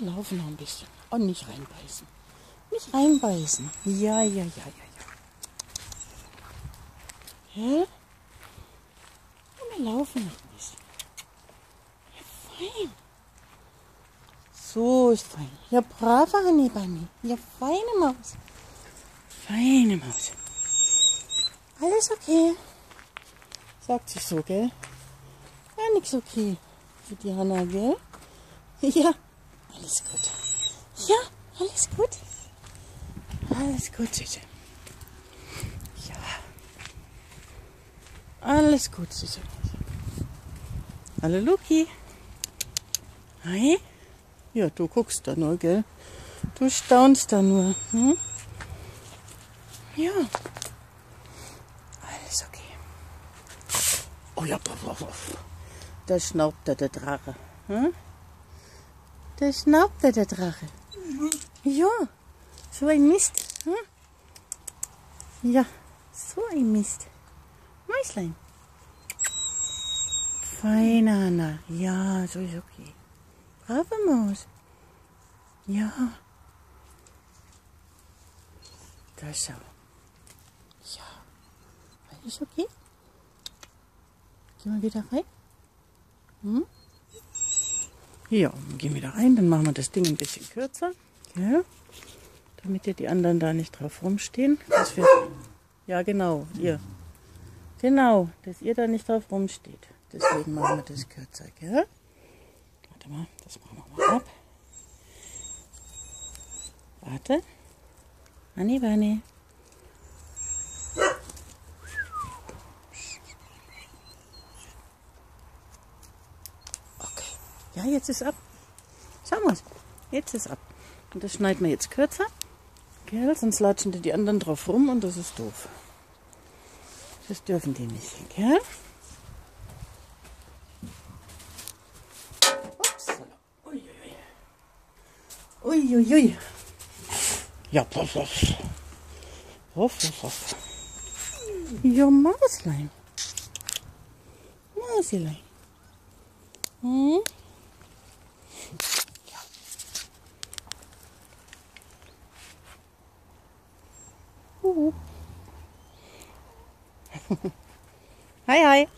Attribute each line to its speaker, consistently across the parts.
Speaker 1: wir laufen noch ein bisschen. Und nicht reinbeißen. Nicht reinbeißen. Ja, ja, ja, ja, ja. Ja? Und wir laufen noch ein bisschen. Ja, fein. So ist fein. Ja, brave Honey Bunny. Ja, feine Maus. Feine Maus. Alles okay. Sagt sich so, gell? Ja, nix okay für die Hanna, gell? Ja, alles gut. Ja, alles gut. Alles gut, Süße. Ja. Alles gut, Süße. Hallo, Luki. Hi. Ja, du guckst da nur, gell? Du staunst da nur. Hm? Ja. Alles okay. Oh ja, da schnaubt er der Drache. Hm? Da schnaubt er der Drache. Ja, so ein Mist. Hm? Ja, so ein Mist. Mäuslein. Feine Hanna. Ja, so ist okay. Brave Maus. Ja. Da schau. Ja. Alles okay? Gehen wir wieder rein? Hm? Ja, gehen wir wieder rein, dann machen wir das Ding ein bisschen kürzer. Ja, damit ihr die anderen da nicht drauf rumstehen. Wir, ja, genau, ihr. Genau, dass ihr da nicht drauf rumsteht. Deswegen machen wir das kürzer, gell? Warte mal, das machen wir mal ab. Warte. Anni, Wanni. Ja, jetzt ist ab. Schau mal. Jetzt ist ab. Und das schneiden wir jetzt kürzer. Gell? Sonst latschen die, die anderen drauf rum und das ist doof. Das dürfen die nicht. Gell? Uiuiui. Uiuiui. Ja, puff, puff. Puff, puff, puff. Ja, Mauslein. Mauslein. Hm? Uh. hi, hi.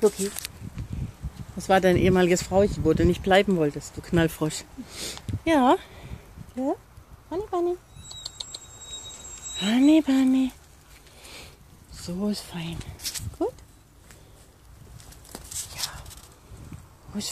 Speaker 1: Luki, das war dein ehemaliges Frauchen, wo du nicht bleiben wolltest, du Knallfrosch. Ja. Ja? Honey Bunny. Honey Bunny. So ist fein. Gut? Ja. Ist